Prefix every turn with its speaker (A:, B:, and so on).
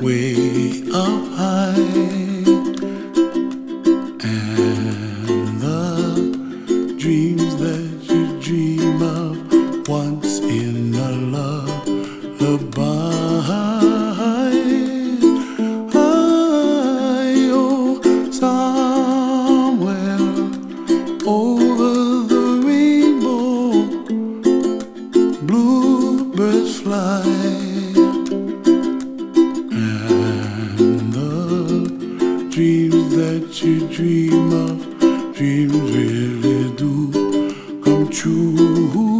A: way up high, and the dreams that you dream of once in a lullaby. I, oh, somewhere over the rainbow, bluebirds fly. Dreams that you dream of, dreams really do come true.